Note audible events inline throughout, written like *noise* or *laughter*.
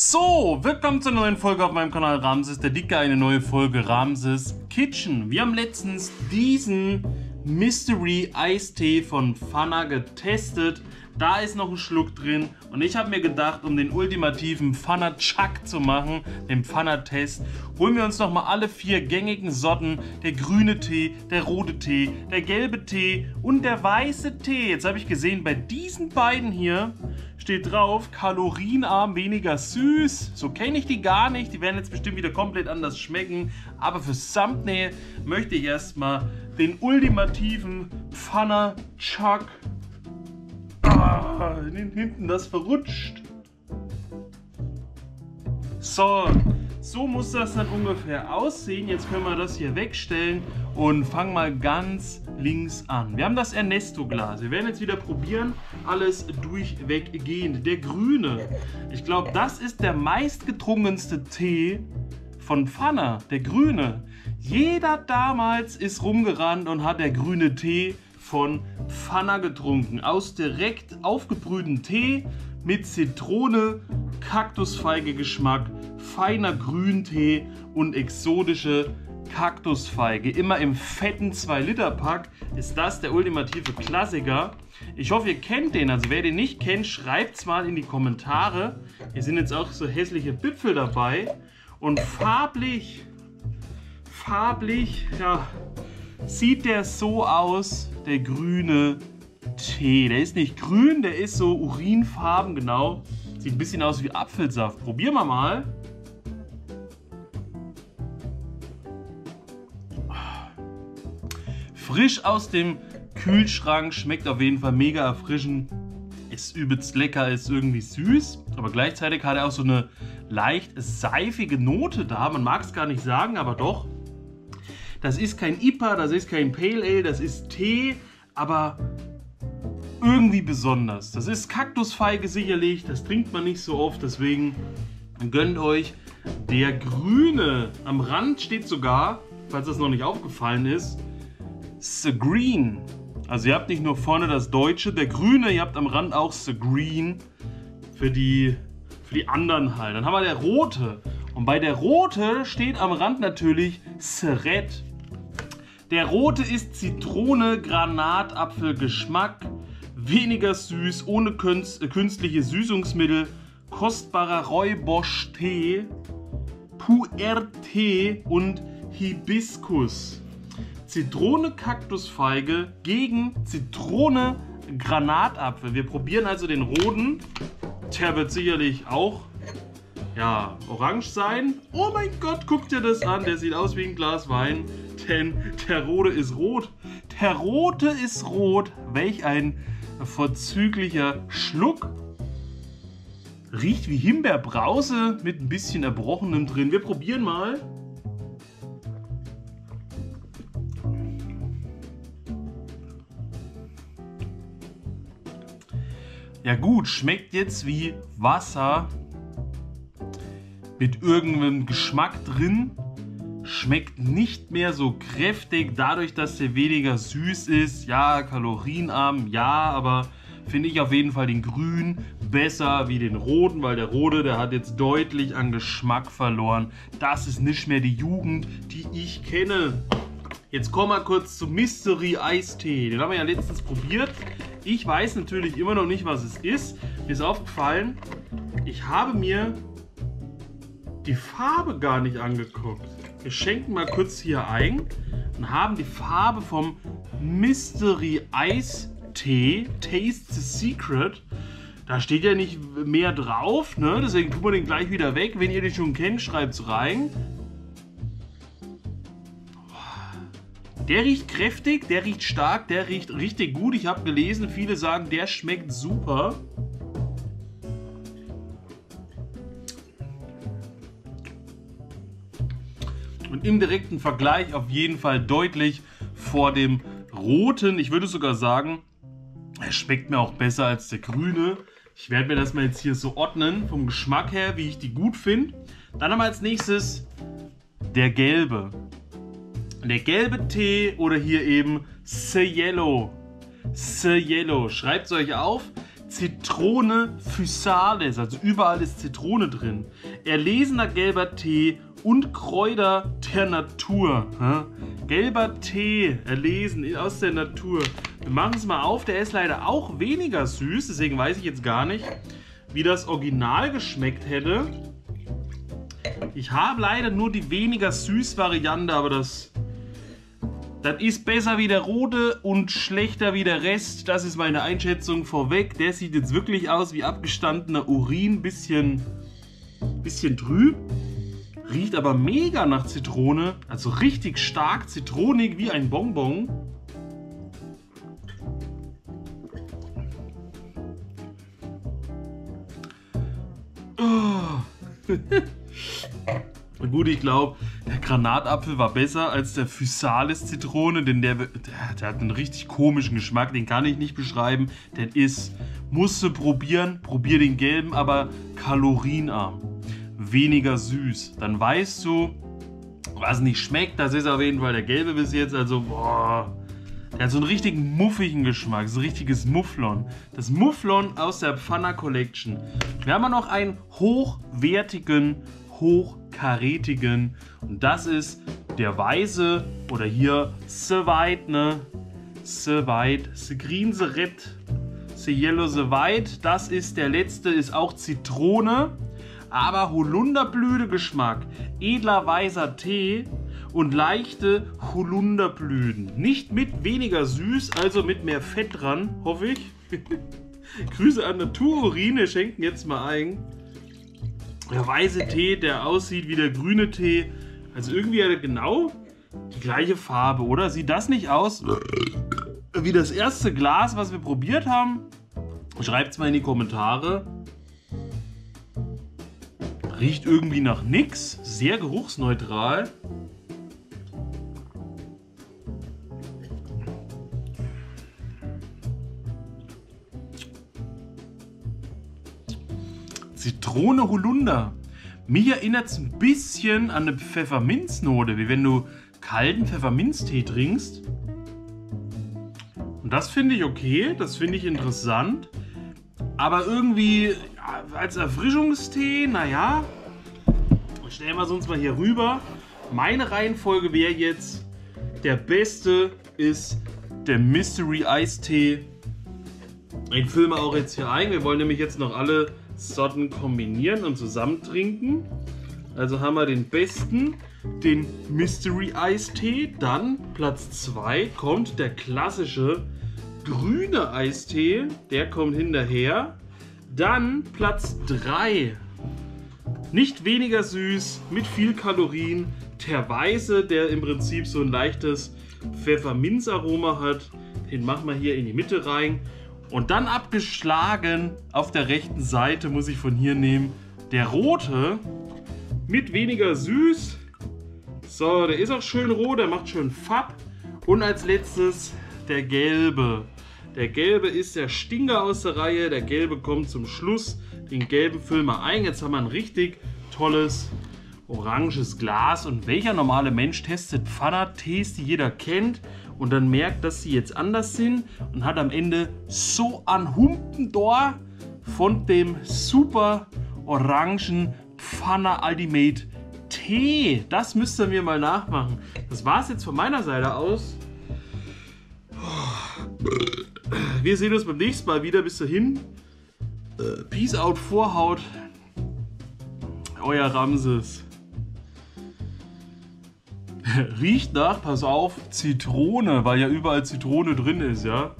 So, willkommen zu einer neuen Folge auf meinem Kanal Ramses der Dicke, eine neue Folge Ramses Kitchen. Wir haben letztens diesen Mystery Eistee von Fana getestet. Da ist noch ein Schluck drin und ich habe mir gedacht, um den ultimativen Pfanner Chuck zu machen, den Pfanner Test, holen wir uns noch mal alle vier gängigen Sorten, der grüne Tee, der rote Tee, der gelbe Tee und der weiße Tee. Jetzt habe ich gesehen, bei diesen beiden hier steht drauf, kalorienarm, weniger süß. So kenne ich die gar nicht. Die werden jetzt bestimmt wieder komplett anders schmecken. Aber für Thumbnail möchte ich erstmal den ultimativen Pfanner Chuck Ah, hinten das verrutscht. So, so muss das dann ungefähr aussehen. Jetzt können wir das hier wegstellen und fangen mal ganz links an. Wir haben das Ernesto-Glas. Wir werden jetzt wieder probieren, alles durchweggehend. Der grüne, ich glaube, das ist der meistgetrunkenste Tee von Pfanner, der grüne. Jeder damals ist rumgerannt und hat der grüne Tee von Pfanner getrunken. Aus direkt aufgebrühten Tee mit Zitrone, Kaktusfeige Geschmack, feiner Grüntee und exotische Kaktusfeige. Immer im fetten 2-Liter-Pack ist das der ultimative Klassiker. Ich hoffe, ihr kennt den. Also wer den nicht kennt, schreibt es mal in die Kommentare. Hier sind jetzt auch so hässliche Bipfel dabei. Und farblich, farblich, ja, sieht der so aus, der grüne Tee. Der ist nicht grün, der ist so urinfarben, genau. Sieht ein bisschen aus wie Apfelsaft. Probieren wir mal. Frisch aus dem Kühlschrank, schmeckt auf jeden Fall mega erfrischend. Ist übelst lecker, ist irgendwie süß, aber gleichzeitig hat er auch so eine leicht seifige Note da. Man mag es gar nicht sagen, aber doch. Das ist kein IPA, das ist kein Pale Ale, das ist Tee, aber irgendwie besonders. Das ist Kaktusfeige sicherlich, das trinkt man nicht so oft, deswegen gönnt euch. Der grüne, am Rand steht sogar, falls das noch nicht aufgefallen ist, The Green. Also ihr habt nicht nur vorne das Deutsche, der grüne, ihr habt am Rand auch The Green für die, für die anderen halt. Dann haben wir der rote. Und bei der rote steht am Rand natürlich Seret. Der rote ist Zitrone, Granatapfel, Geschmack, weniger süß, ohne künstliche Süßungsmittel, kostbarer Räubosch-Tee, Puer-Tee und Hibiskus. Zitrone, Kaktusfeige gegen Zitrone, Granatapfel. Wir probieren also den roten. Der wird sicherlich auch ja, orange sein. Oh mein Gott, guckt dir das an. Der sieht aus wie ein Glas Wein denn der rote ist rot. Der rote ist rot. Welch ein vorzüglicher Schluck. Riecht wie Himbeerbrause mit ein bisschen Erbrochenem drin. Wir probieren mal. Ja gut, schmeckt jetzt wie Wasser mit irgendeinem Geschmack drin schmeckt nicht mehr so kräftig, dadurch, dass er weniger süß ist. Ja, kalorienarm, ja, aber finde ich auf jeden Fall den grünen besser wie den roten, weil der rote, der hat jetzt deutlich an Geschmack verloren. Das ist nicht mehr die Jugend, die ich kenne. Jetzt kommen wir kurz zum Mystery Eistee. Den haben wir ja letztens probiert. Ich weiß natürlich immer noch nicht, was es ist. Mir ist aufgefallen, ich habe mir die Farbe gar nicht angeguckt. Wir schenken mal kurz hier ein und haben die Farbe vom Mystery Ice Tee, Taste the Secret. Da steht ja nicht mehr drauf, ne? deswegen tun wir den gleich wieder weg. Wenn ihr den schon kennt, schreibt es rein. Der riecht kräftig, der riecht stark, der riecht richtig gut. Ich habe gelesen, viele sagen, der schmeckt super. und im direkten Vergleich auf jeden Fall deutlich vor dem roten. Ich würde sogar sagen, er schmeckt mir auch besser als der grüne. Ich werde mir das mal jetzt hier so ordnen, vom Geschmack her, wie ich die gut finde. Dann haben wir als nächstes der gelbe. Der gelbe Tee oder hier eben The Yellow. Schreibt es euch auf. Zitrone Physalis, also überall ist Zitrone drin. Erlesener gelber Tee und Kräuter der Natur. Gelber Tee, erlesen aus der Natur. Wir machen es mal auf, der ist leider auch weniger süß, deswegen weiß ich jetzt gar nicht, wie das Original geschmeckt hätte. Ich habe leider nur die weniger süß Variante, aber das, das ist besser wie der rote und schlechter wie der Rest. Das ist meine Einschätzung vorweg. Der sieht jetzt wirklich aus wie abgestandener Urin, bisschen, bisschen trüb. Riecht aber mega nach Zitrone, also richtig stark zitronig wie ein Bonbon. Oh. *laughs* Gut, ich glaube, der Granatapfel war besser als der Physalis Zitrone, denn der, der, der, hat einen richtig komischen Geschmack, den kann ich nicht beschreiben. Der ist, musst du probieren, probier den gelben, aber kalorienarm. Weniger süß. Dann weißt du, was nicht schmeckt, das ist auf jeden Fall der gelbe bis jetzt, also boah. Der hat so einen richtigen muffigen Geschmack, so ein richtiges Mufflon. Das Mufflon aus der Pfanner Collection. Wir haben noch einen hochwertigen hochkarätigen. Und das ist der weiße oder hier The White, ne? The White, The Green, The Red, The Yellow, The White. Das ist der letzte, ist auch Zitrone, aber Holunderblüte-Geschmack. Edler weißer Tee und leichte Holunderblüten. Nicht mit weniger süß, also mit mehr Fett dran, hoffe ich. *laughs* Grüße an Natururine, schenken jetzt mal ein der weiße Tee, der aussieht wie der grüne Tee. Also irgendwie hat er genau die gleiche Farbe, oder? Sieht das nicht aus wie das erste Glas, was wir probiert haben? Schreibt es mal in die Kommentare. Riecht irgendwie nach nix. Sehr geruchsneutral. Zitrone Holunder. Mich erinnert es ein bisschen an eine Pfefferminznote, wie wenn du kalten Pfefferminztee trinkst. Und das finde ich okay, das finde ich interessant. Aber irgendwie als Erfrischungstee, naja. Stellen wir es uns mal hier rüber. Meine Reihenfolge wäre jetzt, der beste ist der Mystery Eistee. Ich filme auch jetzt hier ein. Wir wollen nämlich jetzt noch alle Sorten kombinieren und zusammen trinken. Also haben wir den besten, den Mystery Eistee. Dann Platz 2 kommt der klassische grüne Eistee. Der kommt hinterher. Dann Platz 3. Nicht weniger süß, mit viel Kalorien. Der weiße, der im Prinzip so ein leichtes Pfefferminzaroma hat. Den machen wir hier in die Mitte rein. Und dann abgeschlagen auf der rechten Seite muss ich von hier nehmen. Der rote mit weniger süß. So, der ist auch schön rot, der macht schön Fab. Und als letztes der gelbe. Der gelbe ist der Stinger aus der Reihe. Der gelbe kommt zum Schluss. Den gelben füllen wir ein. Jetzt haben wir ein richtig tolles oranges Glas. Und welcher normale Mensch testet Pfanner-Tees, die jeder kennt? Und dann merkt, dass sie jetzt anders sind und hat am Ende so einen Humpen da von dem super orangen Pfanner Ultimate Tee. Das müsst ihr mir mal nachmachen. Das war es jetzt von meiner Seite aus. Wir sehen uns beim nächsten Mal wieder. Bis dahin. Peace out, Vorhaut. Euer Ramses. *laughs* Riecht nach, pass auf, Zitrone, weil ja überall Zitrone drin ist, ja.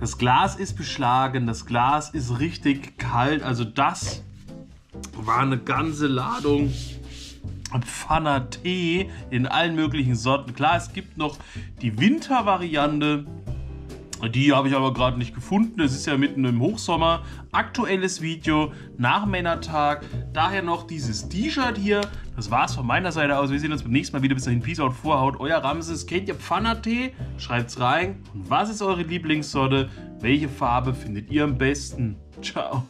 Das Glas ist beschlagen, das Glas ist richtig kalt, also das war eine ganze Ladung Pfanner Tee in allen möglichen Sorten. Klar, es gibt noch die Wintervariante. Die habe ich aber gerade nicht gefunden. Es ist ja mitten im Hochsommer. Aktuelles Video nach Männertag. Daher noch dieses T-Shirt hier. Das war's von meiner Seite aus. Wir sehen uns beim nächsten Mal wieder. Bis dahin, Peace out, Vorhaut. Euer Ramses. Kennt ihr Pfannertee? Schreibt's rein. Und was ist eure Lieblingssorte? Welche Farbe findet ihr am besten? Ciao.